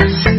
Yeah.